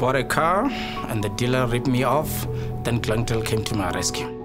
bought a car and the dealer ripped me off. Then Glentel came to my rescue.